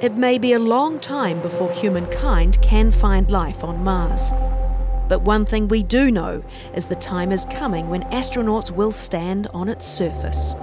it may be a long time before humankind can find life on Mars. But one thing we do know is the time is coming when astronauts will stand on its surface.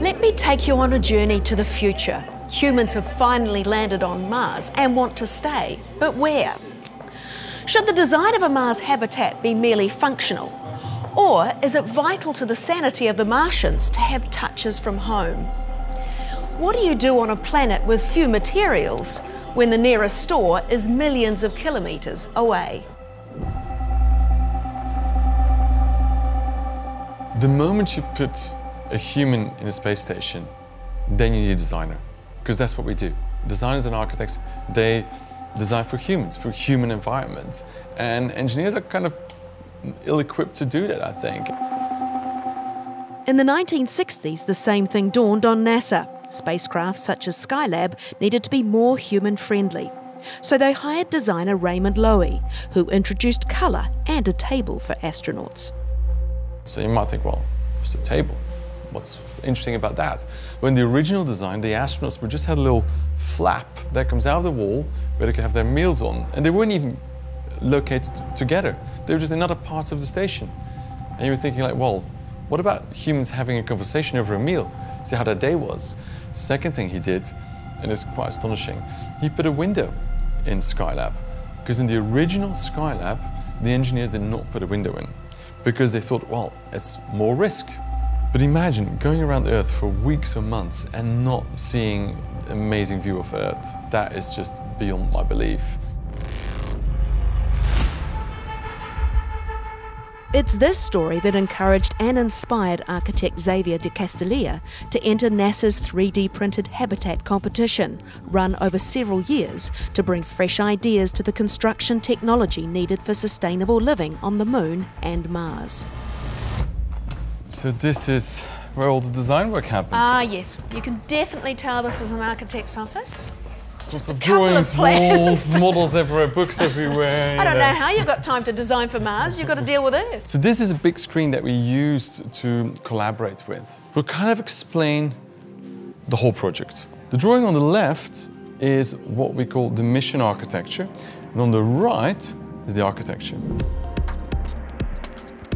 Let me take you on a journey to the future. Humans have finally landed on Mars and want to stay, but where? Should the design of a Mars habitat be merely functional? Or is it vital to the sanity of the Martians to have touches from home? What do you do on a planet with few materials when the nearest store is millions of kilometres away. The moment you put a human in a space station, then you need a designer, because that's what we do. Designers and architects, they design for humans, for human environments. And engineers are kind of ill-equipped to do that, I think. In the 1960s, the same thing dawned on NASA. Spacecraft such as Skylab needed to be more human friendly. So they hired designer Raymond Loewy, who introduced colour and a table for astronauts. So you might think, well, it's a table. What's interesting about that? When the original design, the astronauts would just had a little flap that comes out of the wall where they could have their meals on, and they weren't even located together. They were just in other parts of the station. And you were thinking like, well, what about humans having a conversation over a meal? See how that day was. Second thing he did, and it's quite astonishing, he put a window in Skylab. Because in the original Skylab, the engineers did not put a window in because they thought, well, it's more risk. But imagine going around the Earth for weeks or months and not seeing amazing view of Earth. That is just beyond my belief. It's this story that encouraged and inspired architect Xavier de Kestellier to enter NASA's 3D printed habitat competition, run over several years to bring fresh ideas to the construction technology needed for sustainable living on the Moon and Mars. So this is where all the design work happens? Ah, yes. You can definitely tell this is an architect's office. Just a drawings, walls, models everywhere, books everywhere. I don't know. know how you've got time to design for Mars. You've got to deal with it. So this is a big screen that we used to collaborate with. We'll kind of explain the whole project. The drawing on the left is what we call the mission architecture, and on the right is the architecture.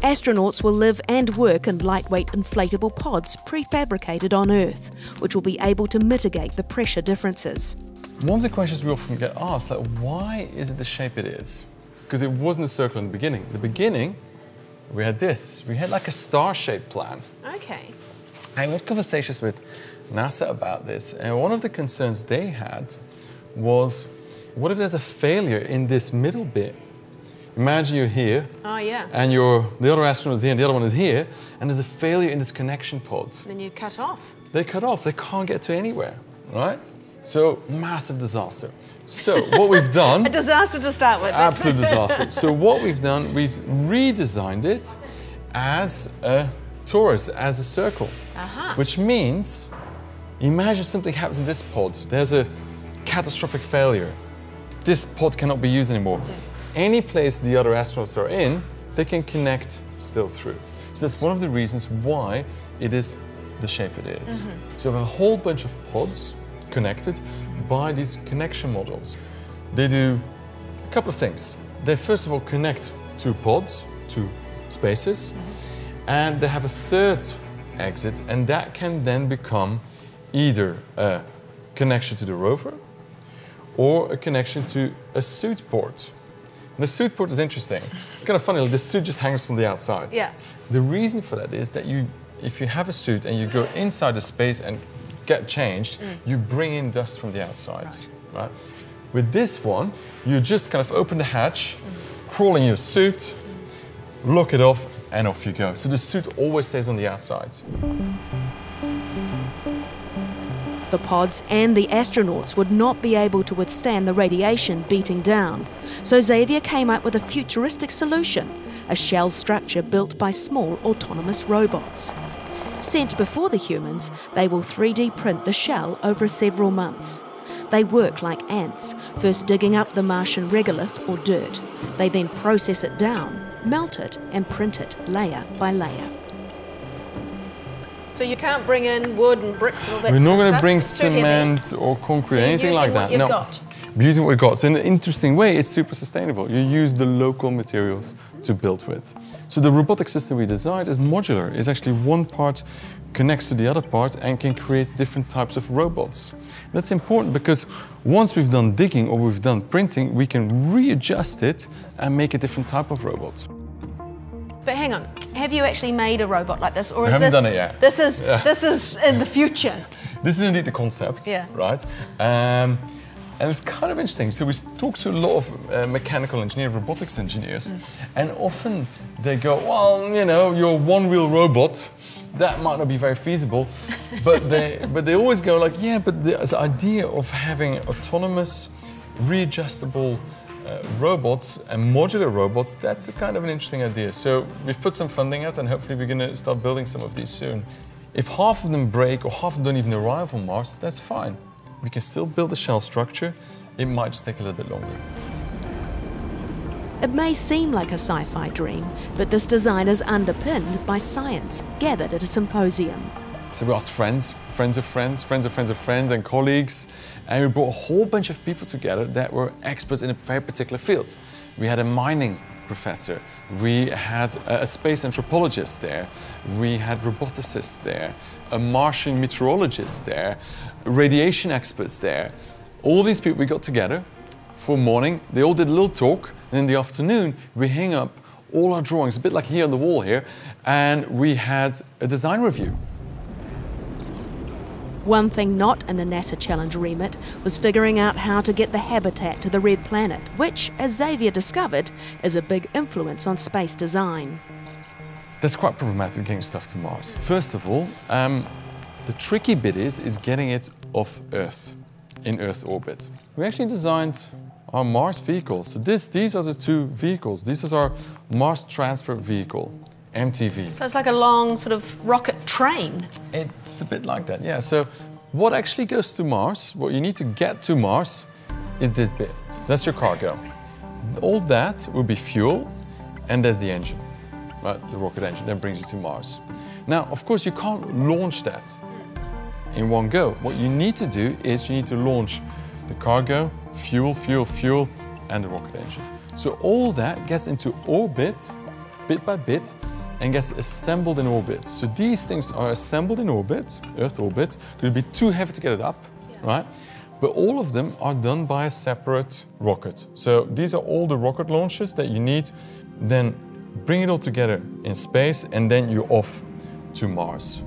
Astronauts will live and work in lightweight inflatable pods prefabricated on Earth, which will be able to mitigate the pressure differences. One of the questions we often get asked, like, why is it the shape it is? Because it wasn't a circle in the beginning. In the beginning, we had this. We had like a star-shaped plan. Okay. I had conversations with NASA about this, and one of the concerns they had was, what if there's a failure in this middle bit? Imagine you're here. Oh, yeah. And you're, the other astronaut is here and the other one is here, and there's a failure in this connection pod. Then you cut off. They cut off. They can't get to anywhere, right? So, massive disaster. So, what we've done... a disaster to start with. Absolute disaster. So, what we've done, we've redesigned it as a torus, as a circle. Uh -huh. Which means, imagine something happens in this pod. There's a catastrophic failure. This pod cannot be used anymore. Any place the other astronauts are in, they can connect still through. So that's one of the reasons why it is the shape it is. Mm -hmm. So we have a whole bunch of pods connected by these connection modules. They do a couple of things. They first of all connect two pods, two spaces, and they have a third exit, and that can then become either a connection to the rover or a connection to a suit port. And the suit port is interesting. It's kind of funny, like the suit just hangs from the outside. Yeah. The reason for that is that you, if you have a suit and you go inside the space and get changed, mm. you bring in dust from the outside, right. right? With this one, you just kind of open the hatch, mm. crawl in your suit, mm. lock it off, and off you go. So the suit always stays on the outside. The pods and the astronauts would not be able to withstand the radiation beating down. So Xavier came up with a futuristic solution, a shell structure built by small autonomous robots. Sent before the humans, they will 3D print the shell over several months. They work like ants, first digging up the Martian regolith or dirt. They then process it down, melt it, and print it layer by layer. So you can't bring in wood and bricks and all that We're sort not going to bring It's heavy? cement or concrete, So anything like what that. you've no. got. Using what we've got. So in an interesting way, it's super sustainable. You use the local materials to build with. So the robotic system we designed is modular. It's actually one part connects to the other part and can create different types of robots. That's important because once we've done digging or we've done printing, we can readjust it and make a different type of robot. But hang on, have you actually made a robot like this, or is haven't this done it yet. this is this is in the future? This is indeed the concept, Yeah. right? Um, and it's kind of interesting. So we talk to a lot of uh, mechanical engineers, robotics engineers, Mm. and often they go, well, you know, your one-wheel robot, that might not be very feasible, but they but they always go like, yeah, but the, the idea of having autonomous, readjustable uh, robots and modular robots, that's a kind of an interesting idea. So we've put some funding out and hopefully we're going to start building some of these soon. If half of them break or half of them don't even arrive on Mars, that's fine. We can still build the shell structure. It might just take a little bit longer. It may seem like a sci fi dream, but this design is underpinned by science gathered at a symposium. So we asked friends, friends of friends, friends of friends of friends, and colleagues, and we brought a whole bunch of people together that were experts in a very particular field. We had a mining professor, we had a a space anthropologist there, we had roboticists there, a Martian meteorologist there, radiation experts there. All these people we got together for morning. They all did a little talk, and in the afternoon we hang up all our drawings, a bit like here on the wall here, and we had a design review. One thing not in the NASA Challenge remit was figuring out how to get the habitat to the red planet, which, as Xavier discovered, is a big influence on space design. That's quite problematic getting stuff to Mars. First of all, um, the tricky bit is, is getting it off Earth, in Earth orbit. We actually designed our Mars vehicles. So this, these are the two vehicles. This is our Mars Transfer Vehicle, MTV. So it's like a long sort of rocket train. It's a bit like that, yeah. So what actually goes to Mars, what you need to get to Mars, is this bit. So that's your cargo. All that will be fuel, and there's the engine, right? The rocket engine that brings you to Mars. Now, of course, you can't launch that in one go. What you need to do is you need to launch the cargo, fuel, fuel, fuel, and the rocket engine. So all that gets into orbit, bit by bit, and gets assembled in orbit. So these things are assembled in orbit, Earth orbit. It would be too heavy to get it up, right? But all of them are done by a separate rocket. So these are all the rocket launches that you need. Then bring it all together in space, and then you're off to Mars.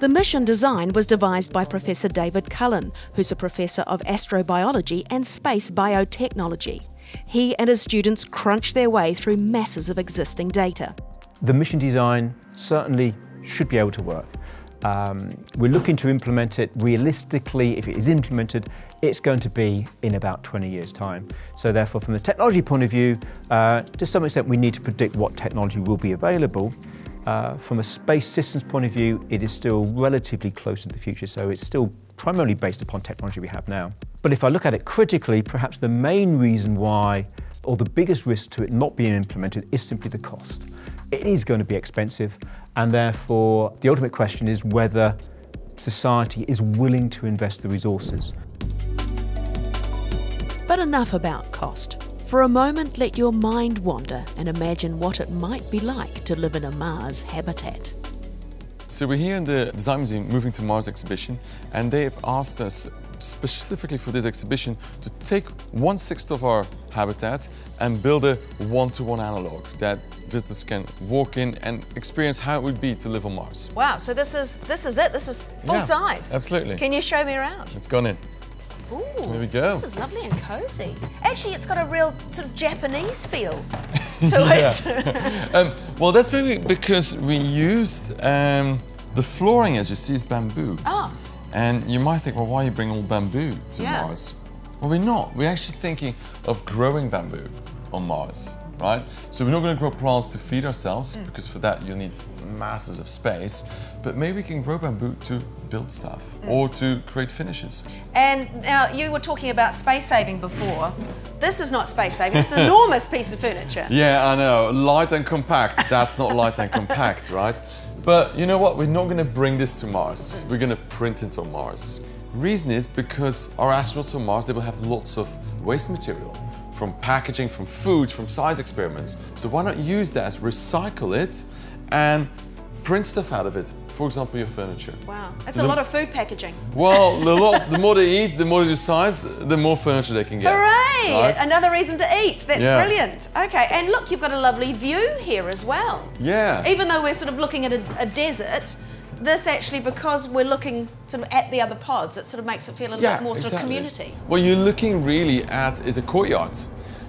The mission design was devised by Professor David Cullen, who's a professor of astrobiology and space biotechnology. He and his students crunched their way through masses of existing data. The mission design certainly should be able to work. Um, we're looking to implement it realistically. If it is implemented, it's going to be in about 20 years' time. So therefore, from the technology point of view, uh, to some extent, we need to predict what technology will be available. Uh, from a space systems point of view, it is still relatively close to the future, so it's still primarily based upon technology we have now. But if I look at it critically, perhaps the main reason why, or the biggest risk to it not being implemented, is simply the cost. It is going to be expensive, and therefore the ultimate question is whether society is willing to invest the resources. But enough about cost. For a moment, let your mind wander and imagine what it might be like to live in a Mars habitat. So we're here in the Design Museum Moving to Mars exhibition, and they've asked us specifically for this exhibition to take one sixth of our habitat and build a one-to-one analog that visitors can walk in and experience how it would be to live on Mars. Wow, so this is this is it. This is full Yeah, size. absolutely. Can you show me around? It's gone in. Ooh, There we go. This is lovely and cozy. Actually, it's got a real sort of Japanese feel to it. Um, well, that's maybe because we used um, the flooring, as you see, is bamboo. Oh. And you might think, well, why are you bring all bamboo to Yeah. Mars? Well, we're not. We're actually thinking of growing bamboo on Mars. right? So we're not going to grow plants to feed ourselves mm. because for that you need masses of space. But maybe we can grow bamboo to build stuff mm. or to create finishes. And now you were talking about space saving before. This is not space saving. Is an enormous piece of furniture. Yeah, I know. Light and compact. That's not light and compact, right? But you know what? We're not going to bring this to Mars. Mm. We're going to print it on Mars. Reason is because our astronauts on Mars, they will have lots of waste material from packaging, from food, from science experiments. So why not use that, recycle it, and print stuff out of it? For example, your furniture. Wow, that's a lot of food packaging. Well, the, lot, the more they eat, the more they do science, the more furniture they can get. Hooray! right? Another reason to eat. That's Yeah. brilliant. Okay, and look, you've got a lovely view here as well. Yeah. Even though we're sort of looking at a, a desert, this actually, because we're looking sort of at the other pods, it sort of makes it feel a little bit more sort of community. What you're looking really at is a courtyard.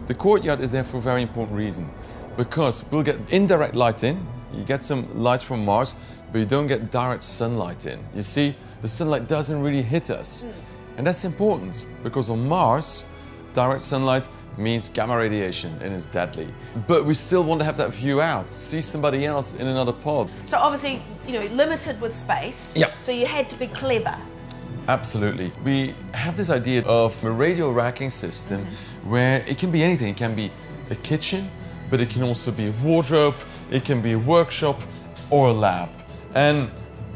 The courtyard is there for a very important reason. Because we'll get indirect light in, you get some light from Mars, but you don't get direct sunlight in. You see, the sunlight doesn't really hit us. Hmm. And that's important because on Mars, direct sunlight means gamma radiation and is deadly. But we still want to have that view out, see somebody else in another pod. So obviously, you know, limited with space. Yeah. So you had to be clever. Absolutely. We have this idea of a radio racking system mm-hmm. where it can be anything. It can be a kitchen, but it can also be a wardrobe, it can be a workshop or a lab. And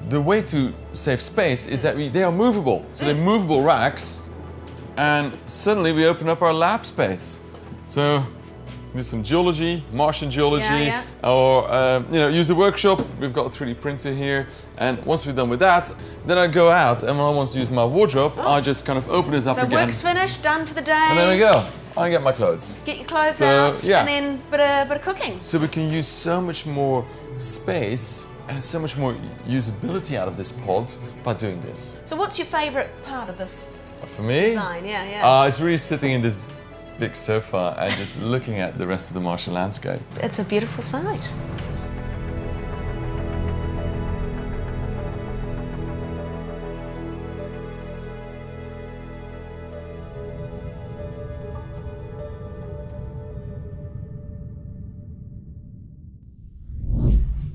the way to save space is that we, they are movable. So they're mm. movable racks, and suddenly we open up our lab space. So do some geology, Martian geology, Yeah, or um, you know, use a workshop. We've got a 3D printer here, and once we're done with that, then I go out, and when I want to use my wardrobe, I just kind of open this up So again, work's finished, done for the day. and there we go. I get my clothes. Get your clothes So, out, yeah. and then of, bit of cooking. So we can use so much more space and so much more usability out of this pod by doing this. So what's your favourite part of this For me, design? Yeah, yeah. uh, it's really sitting in this big sofa and just looking at the rest of the Martian landscape. it's a beautiful sight.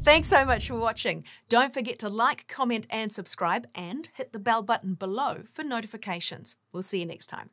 Thanks so much for watching. Don't forget to like, comment, and subscribe, and hit the bell button below for notifications. We'll see you next time.